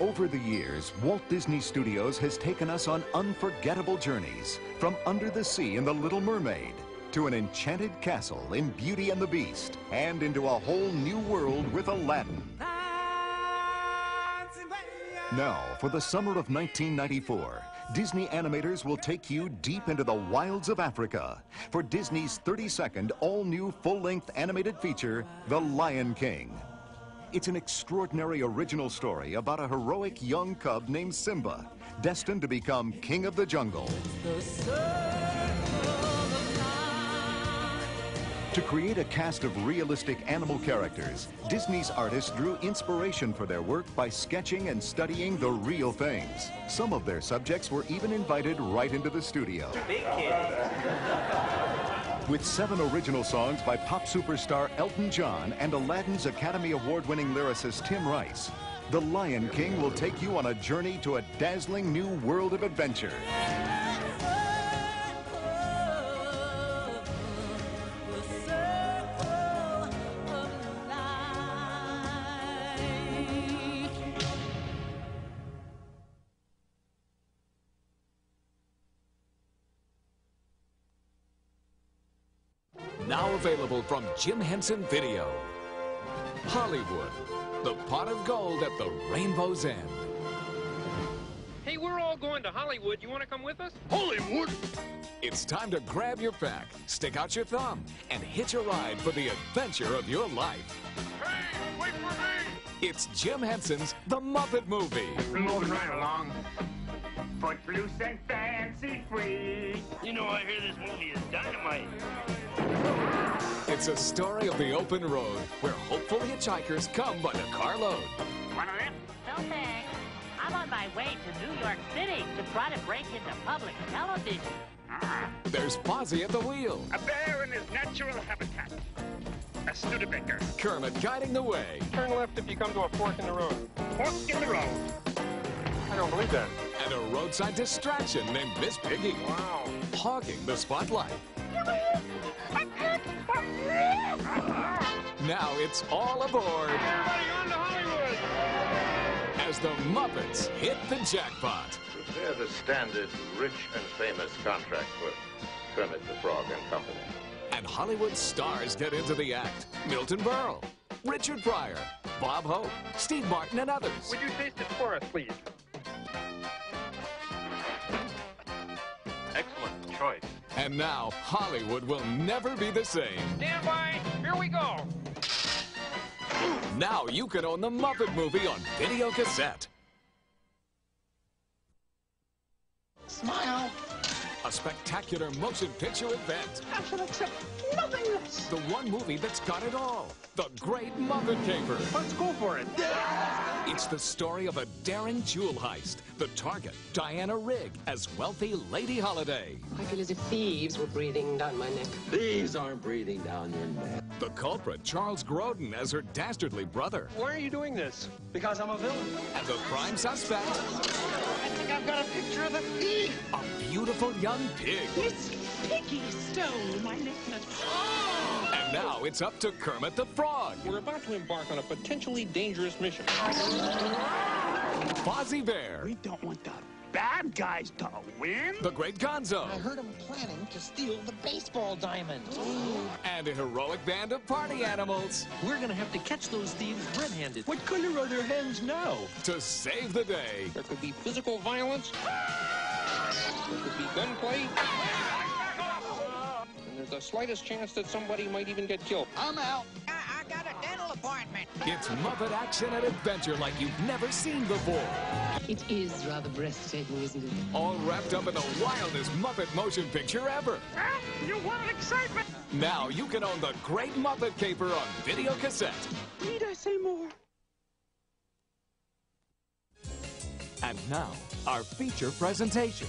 Over the years, Walt Disney Studios has taken us on unforgettable journeys. From Under the Sea in The Little Mermaid, to an enchanted castle in Beauty and the Beast, and into a whole new world with Aladdin. Now, for the summer of 1994, Disney animators will take you deep into the wilds of Africa for Disney's 32nd all-new full-length animated feature, The Lion King. It's an extraordinary original story about a heroic young cub named Simba, destined to become king of the jungle. To create a cast of realistic animal characters, Disney's artists drew inspiration for their work by sketching and studying the real things. Some of their subjects were even invited right into the studio. Big kids. With seven original songs by pop superstar Elton John and Aladdin's Academy Award-winning lyricist Tim Rice, The Lion King will take you on a journey to a dazzling new world of adventure. Now available from Jim Henson Video. Hollywood, the pot of gold at the rainbow's end. Hey, we're all going to Hollywood. You want to come with us? Hollywood? It's time to grab your pack, stick out your thumb, and hitch a ride for the adventure of your life. Hey, wait for me! It's Jim Henson's The Muppet Movie. Moving right along. Footloose and fancy free. You know, I hear this movie is dynamite. It's a story of the open road where hopeful hitchhikers come by the carload. One of them? No thanks. I'm on my way to New York City to try to break into public television. Ah, There's Fozzie at the wheel, a bear in his natural habitat. A Studebaker. Kermit guiding the way, Turn left if you come to a fork in the road. Fork in the road. I don't believe that. and a roadside distraction named Miss Piggy, Wow. hogging the spotlight. Now it's all aboard Everybody on to Hollywood! as the Muppets hit the jackpot. Prepare the standard rich and famous contract for Kermit the Frog and Company. And Hollywood stars get into the act. Milton Berle, Richard Pryor, Bob Hope, Steve Martin, and others. Would you taste it for us, please? Excellent choice. And now Hollywood will never be the same. Stand by. Here we go. Now you can own the Muppet movie on video cassette. Smile. A spectacular motion picture event. I shall accept nothing less. The one movie that's got it all. The Great Muppet Caper. Let's go for it. It's the story of a daring jewel heist. The target, Diana Rigg, as wealthy Lady Holiday. I feel as if thieves were breathing down my neck. Thieves aren't breathing down your neck. The culprit, Charles Grodin, as her dastardly brother. Why are you doing this? Because I'm a villain. And the prime suspect, I think I've got a picture of the thief. a beautiful young pig. Miss Piggy stole my necklace. Oh. And now it's up to Kermit the Frog, We're about to embark on a potentially dangerous mission. Fozzie Bear, We don't want the bad guys to win. the Great Gonzo, I heard him planning to steal the baseball diamond. and a heroic band of party animals We're gonna have to catch those thieves red-handed. What color are their hands now? to save the day. There could be physical violence. There could be gunplay. And there's the slightest chance that somebody might even get killed. I'm out. I, I got a dental appointment. It's Muppet action and adventure like you've never seen before. It is rather breathtaking, isn't it? All wrapped up in the wildest Muppet motion picture ever. Ah, you wanted excitement. Now you can own the Great Muppet Caper on video cassette. Need I say more? And now, our feature presentation.